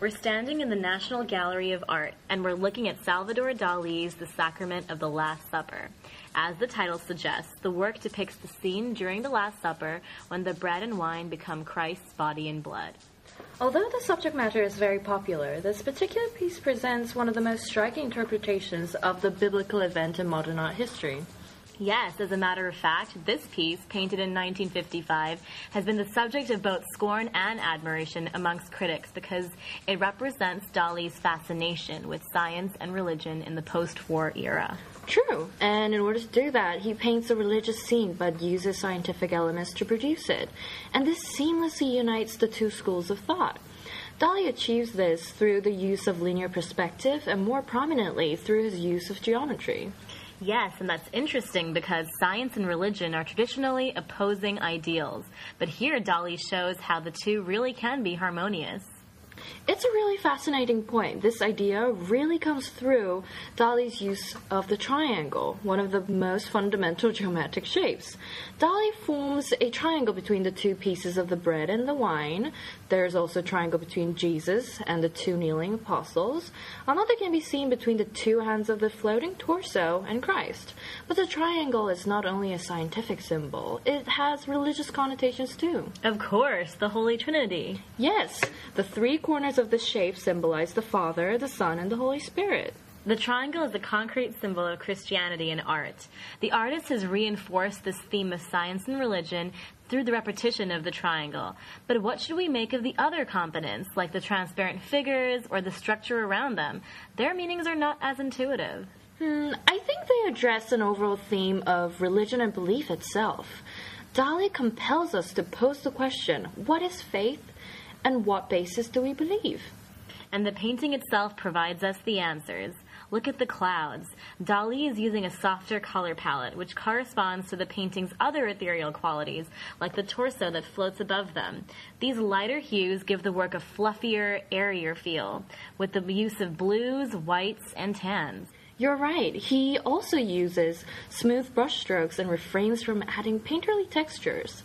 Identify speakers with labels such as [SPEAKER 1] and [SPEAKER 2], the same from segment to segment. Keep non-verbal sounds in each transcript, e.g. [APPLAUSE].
[SPEAKER 1] We're standing in the National Gallery of Art, and we're looking at Salvador Dali's The Sacrament of the Last Supper. As the title suggests, the work depicts the scene during the Last Supper when the bread and wine become Christ's body and blood.
[SPEAKER 2] Although the subject matter is very popular, this particular piece presents one of the most striking interpretations of the biblical event in modern art history.
[SPEAKER 1] Yes, as a matter of fact, this piece, painted in 1955, has been the subject of both scorn and admiration amongst critics because it represents Dali's fascination with science and religion in the post war era.
[SPEAKER 2] True, and in order to do that, he paints a religious scene but uses scientific elements to produce it. And this seamlessly unites the two schools of thought. Dali achieves this through the use of linear perspective and more prominently through his use of geometry.
[SPEAKER 1] Yes, and that's interesting because science and religion are traditionally opposing ideals. But here, Dali shows how the two really can be harmonious.
[SPEAKER 2] It's a really fascinating point. This idea really comes through Dali's use of the triangle, one of the most fundamental geometric shapes. Dali forms a triangle between the two pieces of the bread and the wine. There's also a triangle between Jesus and the two kneeling apostles. Another can be seen between the two hands of the floating torso and Christ. But the triangle is not only a scientific symbol, it has religious connotations too.
[SPEAKER 1] Of course, the Holy Trinity.
[SPEAKER 2] Yes, the three corners of the shape symbolize the Father, the Son, and the Holy Spirit.
[SPEAKER 1] The triangle is a concrete symbol of Christianity and art. The artist has reinforced this theme of science and religion through the repetition of the triangle. But what should we make of the other components, like the transparent figures or the structure around them? Their meanings are not as intuitive.
[SPEAKER 2] Hmm, I think they address an overall theme of religion and belief itself. Dali compels us to pose the question what is faith and what basis do we believe?
[SPEAKER 1] And the painting itself provides us the answers. Look at the clouds. Dali is using a softer color palette, which corresponds to the painting's other ethereal qualities, like the torso that floats above them. These lighter hues give the work a fluffier, airier feel, with the use of blues, whites, and tans.
[SPEAKER 2] You're right. He also uses smooth brushstrokes and refrains from adding painterly textures.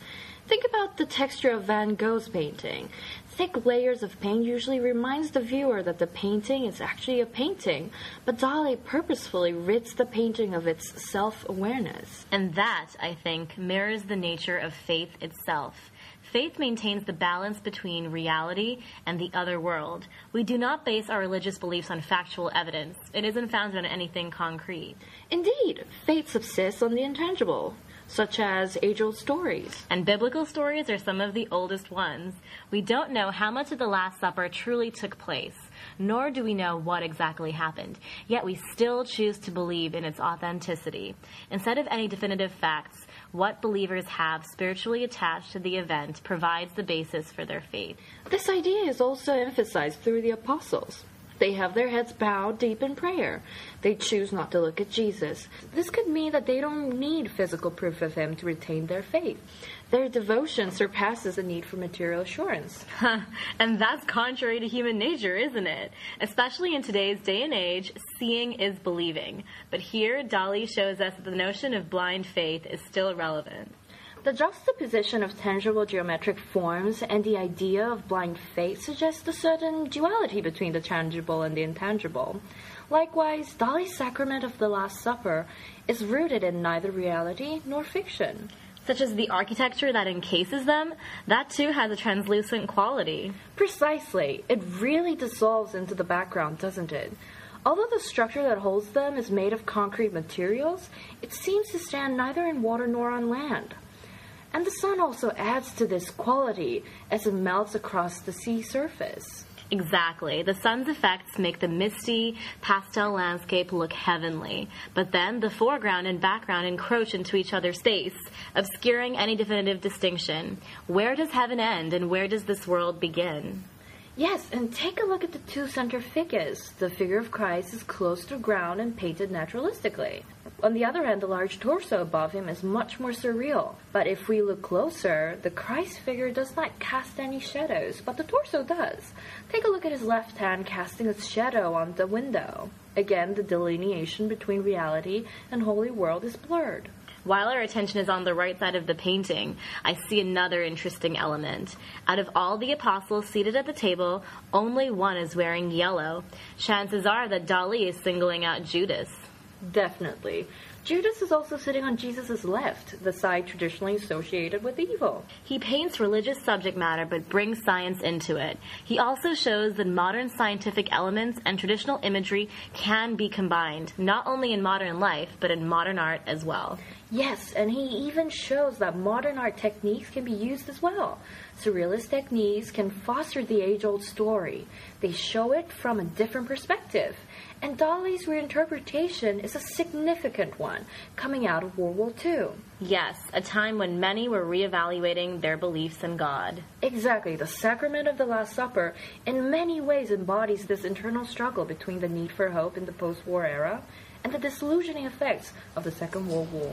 [SPEAKER 2] Think about the texture of Van Gogh's painting. Thick layers of paint usually reminds the viewer that the painting is actually a painting, but Dali purposefully rids the painting of its self-awareness.
[SPEAKER 1] And that, I think, mirrors the nature of faith itself. Faith maintains the balance between reality and the other world. We do not base our religious beliefs on factual evidence. It isn't founded on anything concrete.
[SPEAKER 2] Indeed, faith subsists on the intangible such as age old stories.
[SPEAKER 1] And biblical stories are some of the oldest ones. We don't know how much of the Last Supper truly took place, nor do we know what exactly happened. Yet we still choose to believe in its authenticity. Instead of any definitive facts, what believers have spiritually attached to the event provides the basis for their faith.
[SPEAKER 2] This idea is also emphasized through the apostles. They have their heads bowed deep in prayer. They choose not to look at Jesus. This could mean that they don't need physical proof of him to retain their faith. Their devotion surpasses the need for material assurance. [LAUGHS]
[SPEAKER 1] and that's contrary to human nature, isn't it? Especially in today's day and age, seeing is believing. But here, Dali shows us that the notion of blind faith is still relevant.
[SPEAKER 2] The juxtaposition of tangible geometric forms and the idea of blind faith suggests a certain duality between the tangible and the intangible. Likewise, Dali's sacrament of the Last Supper is rooted in neither reality nor fiction.
[SPEAKER 1] Such as the architecture that encases them, that too has a translucent quality.
[SPEAKER 2] Precisely. It really dissolves into the background, doesn't it? Although the structure that holds them is made of concrete materials, it seems to stand neither in water nor on land. And the sun also adds to this quality as it melts across the sea surface.
[SPEAKER 1] Exactly. The sun's effects make the misty, pastel landscape look heavenly. But then the foreground and background encroach into each other's space, obscuring any definitive distinction. Where does heaven end and where does this world begin?
[SPEAKER 2] Yes, and take a look at the two center figures. The figure of Christ is close to ground and painted naturalistically. On the other hand, the large torso above him is much more surreal. But if we look closer, the Christ figure does not cast any shadows, but the torso does. Take a look at his left hand casting its shadow on the window. Again, the delineation between reality and holy world is blurred.
[SPEAKER 1] While our attention is on the right side of the painting, I see another interesting element. Out of all the apostles seated at the table, only one is wearing yellow. Chances are that Dali is singling out Judas.
[SPEAKER 2] Definitely. Judas is also sitting on Jesus' left, the side traditionally associated with evil.
[SPEAKER 1] He paints religious subject matter but brings science into it. He also shows that modern scientific elements and traditional imagery can be combined, not only in modern life, but in modern art as well.
[SPEAKER 2] Yes, and he even shows that modern art techniques can be used as well. Surrealist techniques can foster the age old story, they show it from a different perspective. And Dali's reinterpretation is a significant one, coming out of World War II.
[SPEAKER 1] Yes, a time when many were reevaluating their beliefs in God.
[SPEAKER 2] Exactly. The sacrament of the Last Supper in many ways embodies this internal struggle between the need for hope in the post war era and the disillusioning effects of the Second World War.